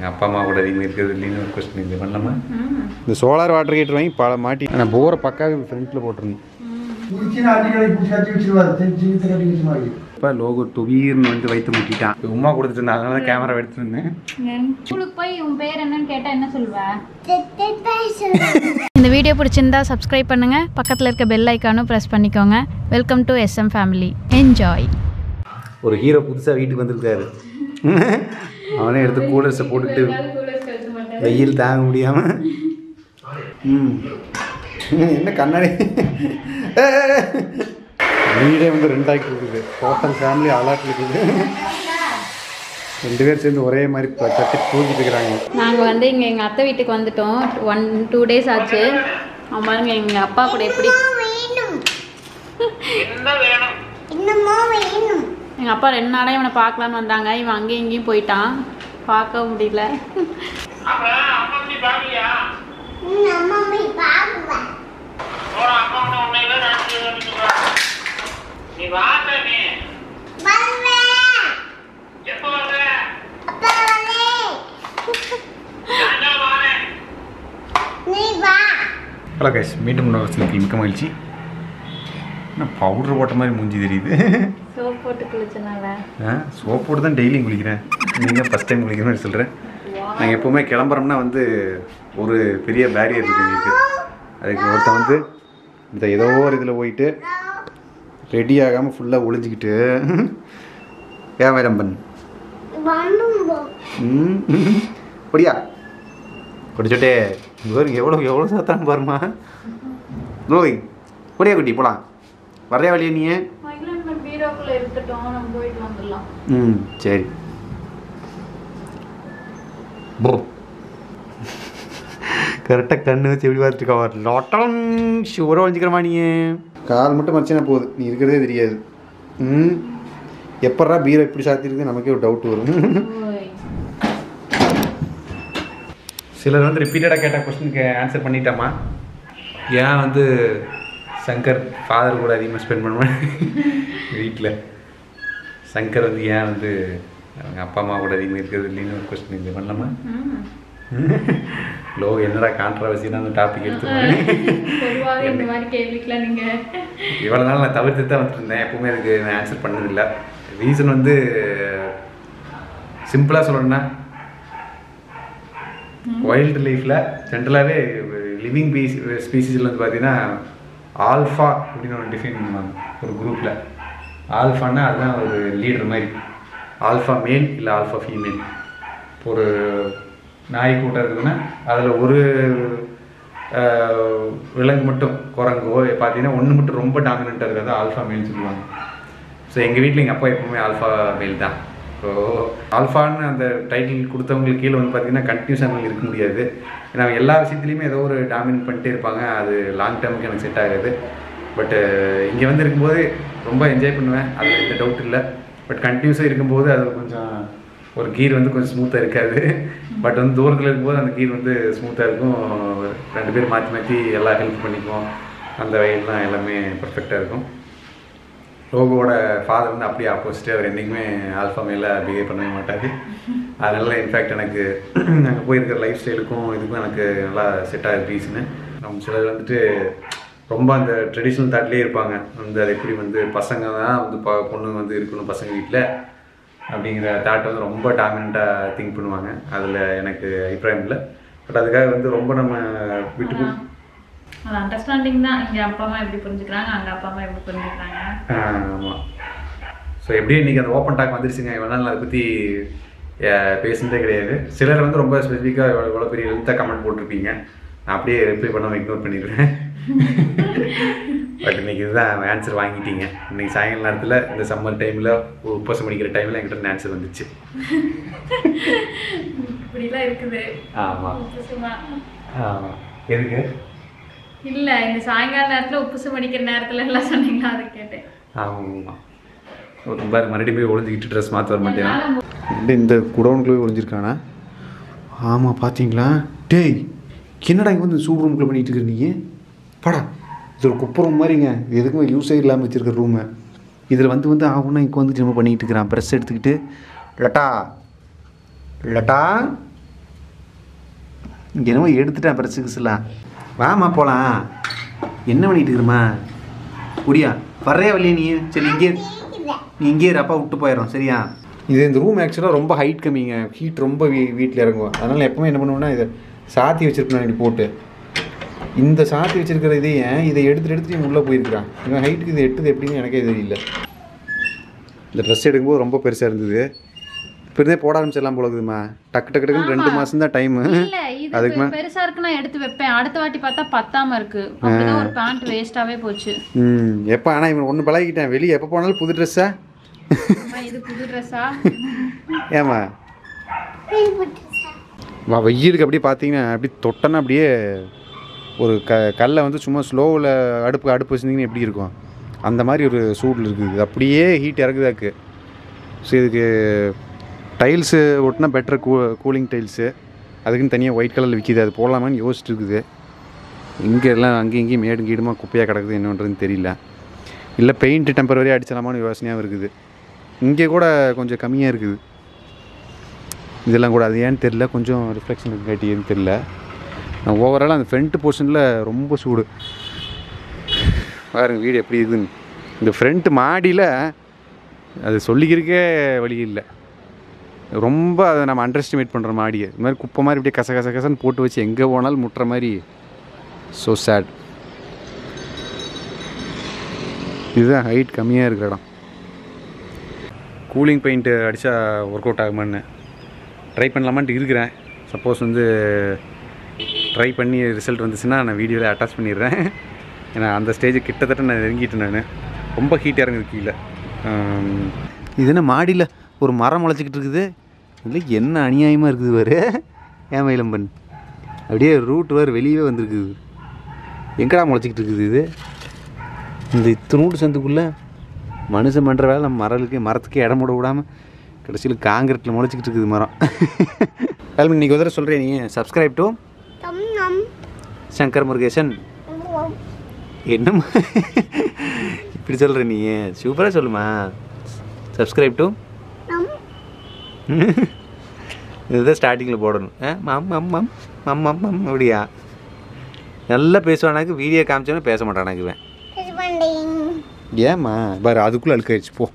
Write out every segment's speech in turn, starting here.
எங்கள் அப்பா அம்மா கூட அதிகமாக இருக்கிறது இல்லைன்னு ஒரு கொஸ்டின் இது பண்ணலாமா இந்த சோலார் வாட்டர் ஹீட்டர் வாங்கி பல மாட்டி நான் போரை பக்காவே ஃப்ரண்ட்டில் போட்டிருந்தேன் இப்போ லோகோ தொவீர்னு வந்து வைத்து முட்டிட்டான். உமா கொடுத்துட்டு இருந்தா அதனால கேமரா எடுத்துருந்தேன் ஸ்கூலுக்கு போய் உன் பேர் என்னன்னு கேட்டா என்ன சொல்லுவ? இந்த வீடியோ பிடிச்சிருந்தா சப்ஸ்கிரைப் பண்ணுங்க. பக்கத்தில் இருக்க பெல் ஐக்கானும் ப்ரெஸ் பண்ணிக்கோங்க. Welcome to SM family enjoy ஒரு ஹீரோ புதுசாக வீட்டுக்கு வந்திருக்காரு. அவனே எடுத்து கூலர்ஸை போட்டுட்டு வெயில் தாங்க முடியாம. ம். என்ன கண்ணாடி? வீடே வந்து ரெண்டாக்கி இருக்குது. டோட்டல் ஃபேமிலி அலாட் இருக்குது. ரெண்டு பேர் சேர்ந்து ஒரே மாதிரி கட்டி தூக்கிட்டு இருக்கிறாங்க. நாங்கள் வந்து இங்கே எங்கள் அத்தை வீட்டுக்கு வந்துட்டோம். ஒன் டூ டேஸ் ஆச்சு. அவன் பாருங்க எங்கள் அப்பா கூட எப்படி எங்கள் அப்பா ரெண்டு நாளாக இவனை பார்க்கலான்னு வந்தாங்க. இவன் அங்கேயும் இங்கேயும் போயிட்டான். பார்க்க முடியல. ஹலோ கைஸ் மீண்டும் முன்னோரத்தில் மிக்க மகிழ்ச்சி. என்ன பவுடர் போட்ட மாதிரி மூஞ்சி தெரியுது? சோப் போட்டு குளிச்சனால சோப் போட்டு தான் டெய்லியும் குளிக்கிறேன். நீங்கள் ஃபஸ்ட் டைம் குளிக்கிறேன்னு சொல்கிறேன் நாங்கள் எப்போவுமே கிளம்புறோம்னா வந்து ஒரு பெரிய பேரியர் இருக்குது எங்களுக்கு. அதுக்கு ஒருத்தன் வந்து இந்த ஏதோ ஒரு இதில் போயிட்டு ரெடி ஆகாமல் ஃபுல்லாக ஒளிஞ்சிக்கிட்டு ஏன் வேடம்பன் ம்? படியா படிச்சுட்டே இவருக்கு எவ்வளோ எவ்வளோ சாத்தான் பாருமா நோய் படியா குட்டி போகலாம் வரையா வழியா நீ ம் சரி. போ. கரெக்டாக கண்ணு வச்சு எப்படி பார்த்துருக்கா லாட்டம் ஷூராக வச்சுக்கிறமா நீ கால் மட்டும் மச்சினா போகுது. நீ இருக்கிறதே தெரியாது. ம்? எப்பட்றா பீரை இப்படி சாத்திருக்கு நமக்கே ஒரு டவுட் வரும். சிலர் வந்து ரிப்பீட்டடாக கேட்ட கொஸ்டினுக்கு ஆன்சர் பண்ணிட்டாமா? ஏன் வந்து சங்கர் ஃபாதர் கூட அதிகமாக ஸ்பெண்ட் பண்ணுவேன் வீட்டில் சங்கர் வந்து ஏன் வந்து அவங்க அப்பா அம்மா கூட அதிகமாக இருக்கிறது இல்லைன்னு ஒரு கொஸ்டின் இது பண்ணலாமா? லோ என்னடா கான்ட்ரவர்சினா அந்த டாபிக் எடுத்து பொதுவாக இந்த மாதிரி கேள்விக்கெல்லாம் நீங்கள் இவ்வளோ நாள் நான் தவிர்த்து தான் வந்துருந்தேன். எப்பவுமே அதுக்கு நான் ஆன்சர் பண்ணதில்லை. ரீசன் வந்து சிம்பிளாக சொல்லணும்னா வைல்டு லைஃப்பில் ஜென்ரலாகவே லிவிங் பீஸ் ஸ்பீசிஸில் வந்து பார்த்தீங்கன்னா ஆல்ஃபா அப்படின்னு ஒரு டிஃபைன் பண்ணுவாங்க ஒரு குரூப்பில் ஆல்ஃபான்னா அதுதான் ஒரு லீடர் மாதிரி. ஆல்ஃபா மேல் இல்லை ஆல்ஃபா ஃபீமேல் ஒரு நாய் கூட்டம் இருக்குதுன்னா அதில் ஒரு விலங்கு மட்டும் குரங்கோ பார்த்தீங்கன்னா ஒன்று மட்டும் ரொம்ப டாமினண்ட்டாக இருக்கிறது ஆல்ஃபா மேல்னு சொல்லுவாங்க. ஸோ எங்கள் வீட்டில் எங்கள் அப்பா எப்பவுமே ஆல்ஃபா மேல் தான். ஸோ ஆல்ஃபான்னு அந்த டைட்டில் கொடுத்தவங்களுக்கு கீழே வந்து பார்த்தீங்கன்னா கண்டினியூஸாக இருக்க முடியாது. ஏன்னா எல்லா விஷயத்துலையுமே ஏதோ ஒரு டாமினேட் பண்ணிட்டே இருப்பாங்க. அது லாங் டேர்முக்கு எனக்கு செட் ஆகாது. பட்டு இங்கே வந்து இருக்கும்போது ரொம்ப என்ஜாய் பண்ணுவேன். அதில் எந்த டவுட் இல்லை. பட் கண்டினியூஸாக இருக்கும்போது அது கொஞ்சம் ஒரு கீர் வந்து கொஞ்சம் ஸ்மூத்தாக இருக்காது. பட் வந்து தூரத்தில் இருக்கும்போது அந்த கீர் வந்து ஸ்மூத்தாக இருக்கும். ரெண்டு பேரும் மாற்றி மாற்றி எல்லாம் ஹெல்ப் பண்ணிக்குவோம். அந்த வகையெல்லாம் எல்லாமே பர்ஃபெக்டாக இருக்கும். லோகோட ஃபாதர் வந்து அப்படியே ஆப்போசிட்டே அவர் என்றைக்குமே ஆல்ஃபா மேல பிஹேவ் பண்ணவே மாட்டார். அதனால இன்ஃபேக்ட் எனக்கு நாங்கள் போயிருக்கிற லைஃப் ஸ்டைலுக்கும் இதுக்கும் எனக்கு நல்லா செட் ஆகுது ரீசனு நம்ம சிலர் வந்துட்டு ரொம்ப அந்த ட்ரெடிஷ்னல் தாட்லேயே இருப்பாங்க. வந்து அது எப்படி வந்து பசங்க தான் வந்து ப பொண்ணு வந்து இருக்கணும் பசங்க வீட்டில் அப்படிங்கிற தாட் வந்து ரொம்ப டாமினண்ட்டாக திங்க் பண்ணுவாங்க. அதில் எனக்கு அபிப்பிராயம் இல்லை. பட் அதுக்காக வந்து ரொம்ப நம்ம விட்டு அது அண்டர்ஸ்டாண்டிங் தான் இங்கே அப்பா அம்மா எப்படி புரிஞ்சுக்கிறாங்க அங்கே அப்பா அம்மா எப்படி புரிஞ்சுக்கிறாங்க. ஆமாம் ஸோ எப்படியும் இன்றைக்கி அந்த ஓப்பன் டாக் வந்துருச்சுங்க? இவ்வளோ நாள் அதை பற்றி பேசுனதே கிடையாது. சிலர் வந்து ரொம்ப ஸ்பெசிஃபிக்காக இவ்வளோ இவ்வளோ பெரிய எழுத்தாக கமெண்ட் போட்டிருப்பீங்க. நான் அப்படியே ரிப்ளை பண்ணாமல் இக்னோர் பண்ணிடுவேன் பட் இன்னைக்கு இதுதான் ஆன்சர் வாங்கிட்டீங்க. இன்னைக்கு சாயங்கால நேரத்தில் இந்த சம்மர் டைமில் உப்பசம் பண்ணிக்கிற டைமில் என்கிட்ட ஆன்சர் வந்துச்சு. இப்படிலாம் இருக்குது. ஆமாம் ஆமாம் எதுக்கு? இல்லை இந்த சாயங்கால நேரத்தில் உப்பு சும் அடிக்கிற நேரத்துல எல்லாம் சொன்னீங்களா? அதை கேட்டேன். ஆமாம் ஒரு பாரு மறுபடியும் போய் ஒளிஞ்சிக்கிட்டு ட்ரெஸ் மாற்ற வர மாட்டேன் இந்த குடோனுக்குள்ளே ஒளிஞ்சிருக்கானா? ஆமாம் பார்த்தீங்களா டேய் என்னடா இங்கே வந்து சூப் ரூம்குள்ளே பண்ணிட்டு இருக்க நீ படா இது ஒரு குப்பை ரூம் மாதிரிங்க. எதுக்குமே யூஸே இல்லாமல் வச்சிருக்க ரூமு இதில் வந்து வந்து ஆகும்னா இங்கே வந்து நம்ம பண்ணிக்கிட்டு இருக்கிறான். ப்ரெஸ் எடுத்துக்கிட்டு லட்டா லட்டா. இங்கே என்னமோ எடுத்துட்டேன் அப்புறம் சிக்ஸ்லாம் வாமா போகலாம் என்ன பண்ணிட்டு இருக்கிறமா புரியா வர்றே வரலையே நீ? சரி இங்கே நீ இங்கே இரு, அப்பா விட்டு போயிடும் சரியா? இது இந்த ரூம் ஆக்சுவலாக ரொம்ப ஹைட் கம்மிங்க. ஹீட் ரொம்ப வீ வீட்டில் இறங்குவோம் அதனால் எப்பவுமே என்ன பண்ணுவேன்னா இதை சாத்தி வச்சிருப்பேன் இப்படி போட்டு. இந்த சாத்தி வச்சிருக்கிற இதையே இதை எடுத்துட்டு எடுத்துட்டு இவன் உள்ளே போயிருக்கிறான். இவன் ஹைட்டுக்கு இது எட்டுது எப்படின்னு எனக்கே தெரியல. இந்த ட்ரெஸ் எடுக்கும்போது ரொம்ப பெருசாக இருந்தது. இப்போ இருந்தே போட ஆரம்பிச்சிடலாம் போல இருக்குதுமா. டக்கு டக்கு டக்குன்னு ரெண்டு மாதம் தான் டைமு அதுக்கு பெருசா இருக்கு நான் எடுத்து வைப்பேன். அடுத்த வாட்டி பார்த்தா பத்தாம இருக்கு. அப்படிதான் ஒரு பேண்ட் வேஸ்டாவே போச்சு. ம். எப்போ ஆனால் இவன் ஒன்று பழகிட்டேன் வெளியே எப்போ போனாலும் புது ட்ரெஸ்ஸா அம்மா, இது புது ட்ரெஸ்ஸா ஏமா வா வெயிலுக்கு அப்படியே பார்த்தீங்கன்னா அப்படியே தொட்டனா அப்படியே ஒரு க கல்லை வந்து சும்மா ஸ்லோவில் அடுப்பு அடுப்பு வச்சிருந்தீங்கன்னா எப்படி இருக்கும்? அந்த மாதிரி ஒரு சூடில் இருக்குது. இது அப்படியே ஹீட் இறக்குதாக்கு ஸோ இதுக்கு டைல்ஸு ஒட்டினா பெட்டர் கூ கூலிங் டைல்ஸு அதுக்குன்னு தனியாக ஒயிட் கலரில் விற்கிது அது போடலாமான்னு யோசிச்சுட்டு இருக்குது. இங்கே எல்லாம் அங்கேயும் இங்கேயும் மேடும் கீடுமா குப்பையாக கிடக்குது என்னன்றதுன்னு தெரியல. இல்லை பெயிண்ட்டு டெம்பரவரியாக அடிச்சலாமான்னு யோசனையாகவும் இருக்குது. இங்கே கூட கொஞ்சம் கம்மியாக இருக்குது. இதெல்லாம் கூட அது ஏன்னு தெரில கொஞ்சம் ரிஃப்ளெக்ஷன் காட்டியேன்னு தெரில நான் ஓவராலாக அந்த ஃப்ரண்ட் போர்ஷனில் ரொம்ப சூடு. பாருங்க வீடு எப்படி இருக்குதுன்னு இந்த ஃப்ரண்ட் மாடியில் அது சொல்லிக்கிறக்கே வழி இல்லை. ரொம்ப அதை நம்ம அண்டர் எஸ்டிமேட் பண்ணுற மாடியை. இது மாதிரி குப்பை மாதிரி அப்படியே கச கச கசன்னு போட்டு வச்சு எங்கே போனாலும் முட்டுற மாதிரி. ஸோ சேட் இதுதான் ஹைட் கம்மியாக இருக்கிற இடம். கூலிங் பெயிண்ட்டு அடித்தா ஒர்க் அவுட் ஆகுமான்னு ட்ரை பண்ணலாமான்ட்டு இருக்கிறேன். சப்போஸ் வந்து ட்ரை பண்ணி ரிசல்ட் வந்துச்சுன்னா நான் வீடியோவில் அட்டாச் பண்ணிடுறேன். ஏன்னா அந்த ஸ்டேஜ் கிட்டத்தட்ட நான் நெருங்கிட்டேன் நான். ரொம்ப ஹீட்டாக இருக்குது கீழே. இது என்ன மாடியில்? ஒரு மரம் முளைச்சிக்கிட்டு இருக்குது. இல்லை என்ன அநியாயமாக இருக்குது பாரு. ஏன் மயிலம்பன்? அப்படியே ரூட் வேறு வெளியவே வந்திருக்குது. எங்கடா முளைச்சிக்கிட்டு இருக்குது இது? இந்த இத்தனூட்டு சந்துக்குள்ளே மனுஷன் பண்ணுற வேலை நம்ம மரலுக்கு மரத்துக்கே இடம் போட விடாமல் கடைசியில் காங்கிரீட்டில் முளைச்சிக்கிட்டு இருக்குது மரம். வேல்மணி இன்னைக்கு ஒரு தடவை சொல்கிறேன் நீ. Subscribe to Shankar Murugesan. என்னம்மா? இப்படி சொல்கிற நீ. சூப்பராக சொல்லுமா சப்ஸ்கிரைப் டு இதுதான் ஸ்டார்டிங்கில் போடணும். ஆ மம் மம் மம் மம் மம் மம் அப்படியா? நல்லா பேசுவானாக்கு வீடியோ காமிச்சோன்னே பேச மாட்டானாக்கு இவன். ஏம்மா பாரு அதுக்குள்ளே அழுக்காயிடுச்சு போ.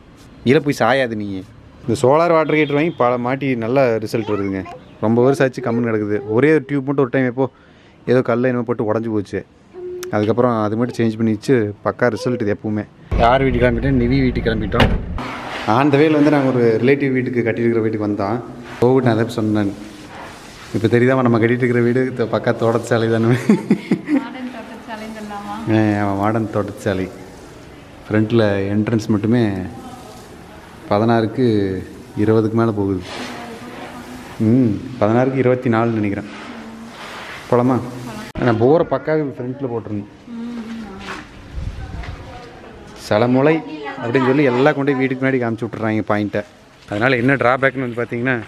இதில் போய் சாயாது நீங்கள் இந்த சோலார் வாட்டர் ஹீட்டர் வாங்கி பல மாட்டி நல்ல ரிசல்ட் வருதுங்க. ரொம்ப வருஷம் ஆச்சு கம்முன்னு கிடக்குது. ஒரே ஒரு டியூப் மட்டும் ஒரு டைம் எப்போ? ஏதோ கல்லை என்னமோ போட்டு உடஞ்சி போச்சு. அதுக்கப்புறம் அது மட்டும் சேஞ்ச் பண்ணி வச்சு பக்கா ரிசல்ட் இது எப்பவுமே. யார் வீட்டுக்கு கிளம்பிட்டோம் நிவி வீட்டுக்கு கிளம்பிட்டோம். ஆன் வேல வந்து நாங்கள் ஒரு ரிலேட்டிவ் வீட்டுக்கு கட்டியிருக்கிற வீட்டுக்கு வந்தோம். கோவிட் நான் அதை சொன்னேன். இப்போ தெரியுதாம்மா நம்ம கட்டிட்டு இருக்கிற வீடு த- பக்கா தோட்டச்சாலை தானே. மாடர்ன் தோட்டச்சாலை. ஃப்ரண்ட்டில் என்ட்ரன்ஸ் மட்டுமே பதினாறுக்கு இருபதுக்கு மேலே போகுது. ம் பதினாறுக்கு இருபத்தி நாலுன்னு நினைக்கிறேன். போலாமா? நான் போரை பக்காவே ஃப்ரண்ட்டில் போட்டிருந்தேன். சலமுலை. அப்படின்னு சொல்லி எல்லாம் கொண்டு வீட்டுக்கு முன்னாடி காமிச்சு விட்றாங்க பாயிண்ட்டை அதனால் என்ன ட்ராபேக்னு வந்து பார்த்தீங்கன்னா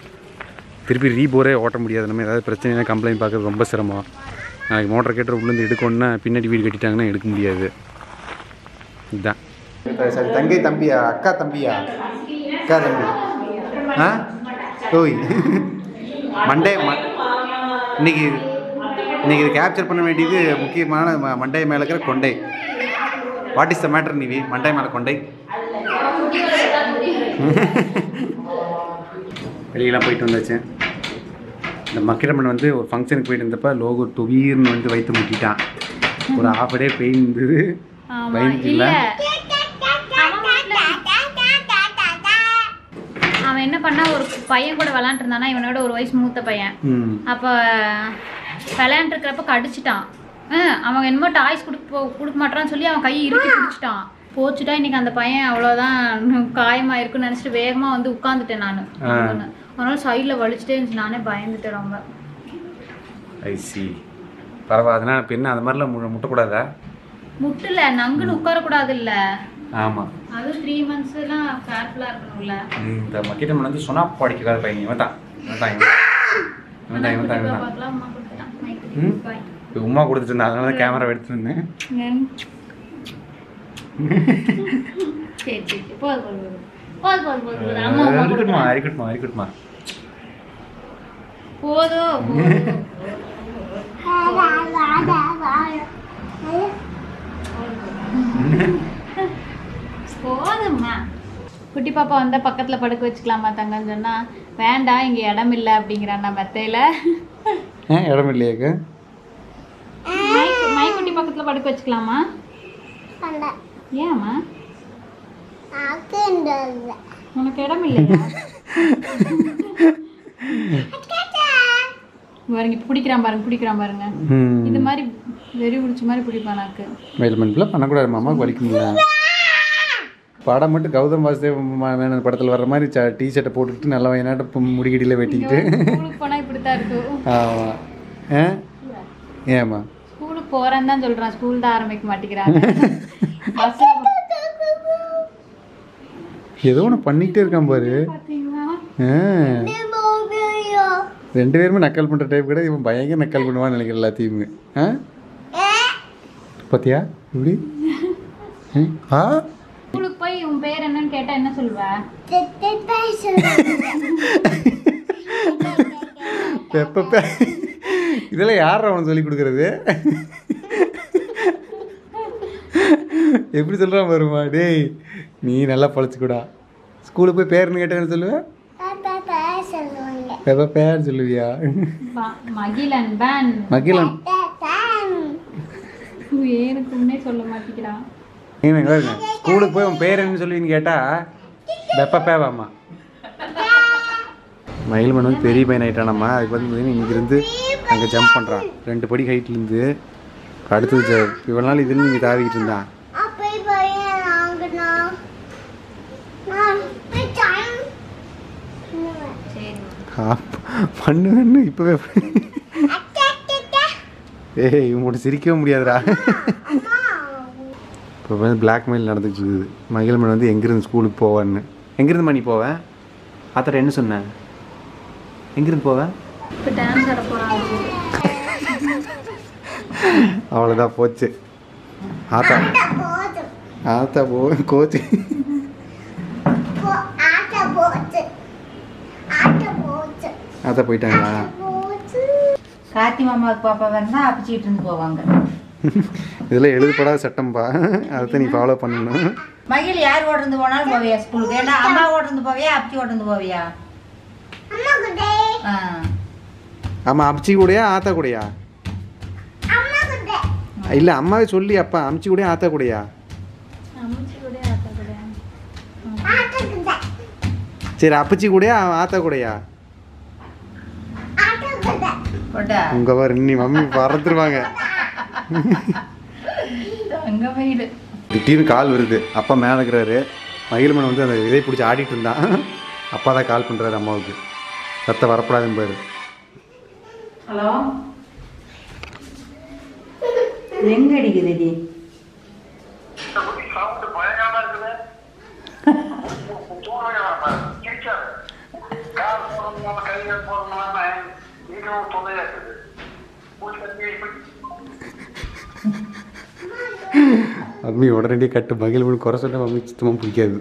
திருப்பி ரீபோரே ஓட்ட முடியாது. நம்ம ஏதாவது பிரச்சனைனா கம்ப்ளைண்ட் பார்க்குறது ரொம்ப சிரமம். நாளைக்கு மோட்டர் கேட்டர் உள்ளேருந்து எடுக்கணும்னா பின்னாடி வீடு கட்டிட்டாங்கன்னா எடுக்க முடியாது. இதுதான். சரி தங்கை தம்பியா? அக்கா தம்பியா? அக்கா தம்பி. ஆ? ஓய். மண்டே ம- இன்னைக்கு இன்னைக்கு இது கேப்சர் பண்ண வேண்டியது முக்கியமான ம- மண்டை மேலே இருக்கிற கொண்டை. What is the matter Nivi மண்டை மேலே கொண்டை. வெளியெல்லாம் போயிட்டு வந்தாச்சு. இந்த மக்கிரமன் வந்து ஒரு ஃபங்க்ஷனுக்கு போயிட்டு இருந்தப்ப லோகோ துவீர்னு வந்து வைத்து முட்டிட்டான். ஒரு ஆஃப் டே பெயின் இருந்தது. இல்ல? அவன் என்ன பண்ணா ஒரு பையன் கூட விளாண்டு இருந்தானா இவனோட ஒரு வயசு மூத்த பையன். அப்ப விளையாண்டுருக்கிறப்ப கடிச்சிட்டான். அவன் என்னமோ டாய்ஸ் கொடுக்க கொடுக்க மாட்டான்னு சொல்லி அவன் கையை இறுக்கி பிடிச்சிட்டான். போச்சுட்டா இன்னைக்கு அந்த பையன் அவ்வளோதான் காயமா இருக்குன்னு நினச்சிட்டு வேகமாக வந்து உட்காந்துட்டேன் நான். அதனால சைடில் வலிச்சுட்டே இருந்துச்சு. நானே பயந்துட்டேன் ரொம்ப. ஐ சி பரவாயில்ல இப்போ என்ன அது மாதிரிலாம் முட்டக்கூடாதா? முட்டுல நங்குன்னு உட்காரக்கூடாது இல்ல ஆமாம் அது த்ரீ மந்த்ஸ் எல்லாம் கேர்ஃபுல்லாக இருக்கணும்ல. இந்த மக்கிரமன் வந்து சொன்னா படிக்காத பையன். இவன் தான். இவன் தான் இவன் தான். இவன் தான் இவன் தான் உமா கொடுத்துட்டு இருந்தா அதனால தான் கேமரா எடுத்துட்டு இருந்தேன். சரி சரி சரி. போதும் போதும் போதும். போதும் போதும் போதும் அம்மா அம்மா இருக்கட்டுமா கொடுத்துட்டான். இருக்கட்டுமா இருக்கட்டுமா போதும் போதும். போதும்மா. குட்டி பாப்பா வந்தா பக்கத்துல படுக்க வச்சுக்கலாமா தங்கன்னு சொன்னா? வேண்டாம் இங்க இடம் இல்லை அப்படிங்கிறான் மெத்தையில. இடம் இல்லையாக்கு மை மை குட்டி பக்கத்துல படுக்க வச்சுக்கலாமா? ஏம்மா உனக்கு இடம் இல்லையா? பாருங்க பிடிக்கிறான் பாருங்க பிடிக்கிறான் பாருங்க. இது மாதிரி வெறி பிடிச்ச மாதிரி பிடிப்பான் நாக்கு மெயில்மெண்ட்லாம் பண்ணக்கூடாது மாமாவுக்கு வலிக்குங்களா படம் மட்டும் கௌதம் வாசுதேவ் மேனன் படத்தில் வர்ற மாதிரி ச டிஷர்ட்டை போட்டுக்கிட்டு நல்ல வயநாட்டு முடிக்கடியில் வெட்டிக்கிட்டு. ஸ்கூலுக்கு போனா இப்படித்தான் இருக்கும். ஆமாம் ஆ? ஏம்மா? ஸ்கூலுக்கு போறேன்னு தான் சொல்றான். ஸ்கூல் தான் ஆரம்பிக்க மாட்டேங்கிறாங்க. ஏதோ ஒன்று பண்ணிக்கிட்டே இருக்கான் பாரு. ரெண்டு பேருமே நக்கல் பண்ணுற டைப் கூட இவன் பயங்கர நக்கல் பண்ணுவான்னு நினைக்கிறேன் எல்லாத்தையுமே. ஆ? பார்த்தியா இப்படி? ம். ஆ? ஸ்கூலுக்கு போய் உன் பேர் என்னன்னு கேட்டா என்ன சொல்லுவ? பெப்ப இதெல்லாம் யார் அவனுக்கு சொல்லி கொடுக்குறது? எப்படி சொல்கிறான் வருமா டேய் நீ நல்லா பழச்சிக்கூடா. ஸ்கூலுக்கு போய் பேருன்னு கேட்டா என்ன சொல்லுவேன் பெப்ப பேர் சொல்லுவியா? மகிழன் பன். முன்னே சொல்ல மாட்டேங்கிறான் ஸ்கூலுக்கு போய் உன் பேர் என்ன சொல்லுவீன்னு கேட்டா வெப்ப பேவாமா மயில்மன் வந்து பெரிய பையன் ஆயிட்டானம்மா. அதுக்கு வந்து பார்த்தீங்கன்னா இங்கிருந்து அங்கே ஜம்ப் பண்ணுறான் ரெண்டு படி ஹைட்லேருந்து அடுத்தது இவ்வளோ நாள் இதுன்னு நீங்கள் தாவிக்கிட்டு இருந்தான். சரி பண்ணுவேன்னு இப்போவே ஏய் இவங்கள்ட்ட சிரிக்கவே முடியாதுடா. இப்போ வந்து பிளாக்மெயில் நடந்துட்டு இருக்குது. மகிழ்மன் வந்து எங்கேருந்து ஸ்கூலுக்கு போவான்னு. எங்கேருந்து மணி போவேன் அத்தட்ட என்ன சொன்னேன் எங்கேருந்து போவேன் அவ்வளோதான் போச்சு. ஆத்தா. ஆத்தா போ கோச்சு. ஆத்தா போயிட்டாங்களா? கார்த்தி மாமாவுக்கு பாப்பா வேணா அப்பிச்சிட்டு இருந்து போவாங்க. இதெல்லாம் எழுதப்படாத சட்டம்பா. அதை நீ ஃபாலோ பண்ணணும். மகிழ் யார் ஓட்டிருந்து போனாலும் போவியா ஸ்கூலுக்கு? ஏன்னா அம்மா ஓட்டிருந்து போவியா அப்பச்சி ஓட்டிருந்து போவியா? ஆ. ஆமாம் அம்ச்சி கூடயா ஆத்தா கூடயா? இல்லை அம்மாவே சொல்லி அப்பா அம்ச்சி கூடயா ஆத்தா கூடயா? சரி அப்பச்சி கூடயா ஆத்தா கூடயா? உங்க பாரு நீ மம்மி பறந்துருவாங்க. திடீர்னு கால் வருது. அப்பா மேலே இருக்கிறாரு. மகிழ்மன் வந்து அந்த இதை பிடிச்சி ஆடிட்டு இருந்தான். அப்பா தான் கால் பண்ணுறாரு அம்மாவுக்கு. சத்த வரப்படாதுன்னு பாரு. ஹலோ? எங்க அடிக்குது மம்மி உடனடியே கட்டு மகிழ்மன் குறை சொன்ன மம்மி சுத்தமாக பிடிக்காது.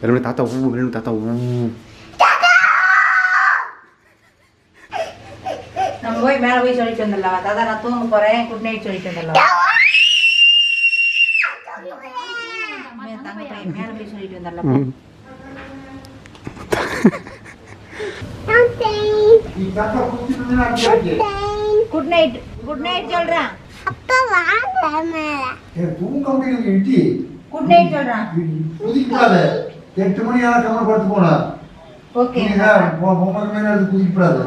வெறுமனே தாத்தா ஊ வெறுமனே தாத்தா ஊ. நம்ம போய் மேல போய் சொல்லிட்டு வந்துடலாம். தாத்தா நான் தூங்க குட் நைட் சொல்லிட்டு வந்துடலாம். மேல போய் சொல்லிட்டு வந்துடலாம். Good night. குட் நைட் சொல்றேன். தூங்க முடியல குட் நைட் சொல்றேன் மணி ஆனா படுத்து ஓகே பொம்மை மேல அது குதிக்கூடாது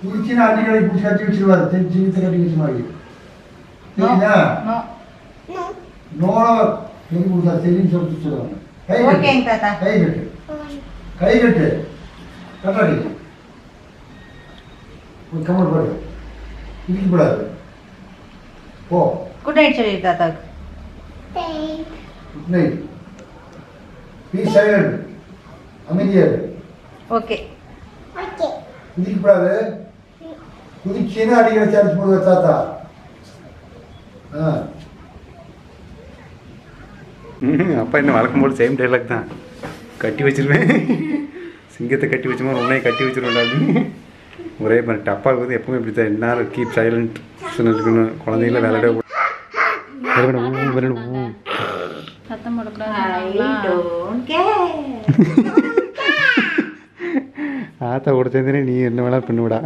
குதிச்சுன்னா அடிக்கடி பிடிச்சி கட்டி வச்சிருவாரு. தெரிஞ்சு ஜீவித்த கட்டி வச்ச மாதிரி சரிங்களா நோ நோட சொல்லி கொடுத்தா சரின்னு சொல்லிட்டு சொல்லுவாங்க கை கட்டு. ஓகேங்க தாத்தா. கை கட்டு. கை கட்டு. கட்டாடி ஒரு கம்மல் பாடு. குதிக்கப்படாது. போ குட் நைட் சொல்லிடு தாத்தாவுக்கு குட் நைட் பி சைலண்ட் அமைதியா இரு ஓகே குதிக்கப்படாது குதிச்சுன்னா அடிக்கிற சார்ஜ் போடுவ தாத்தா ஆ ம், அப்பா என்ன வழக்கம் போல் சேம் டைலாக் தான் கட்டி வச்சிருவேன் சிங்கத்தை கட்டி வச்ச மாதிரி உன்னையை கட்டி வச்சிருவேன்டா அப்படின்னு ஒரே மாதிரி அப்பாவுக்கு வந்து எப்பவுமே இப்படி தான் என்ன கீப் சைலண்ட் இருக்கணும். குழந்தைங்கள விளையாட. ஆத்தா கூட சேர்ந்துனே நீ என்ன வேணாலும் பண்ணுவிடா.